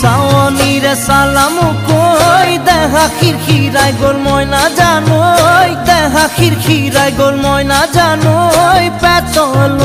চাৱনীৰে চালামো কৈ দেহা খিৰখিৰাই গ'ল মই নাজানো দেহা খিৰখিৰাই গ'ল মই নাজানো পেচল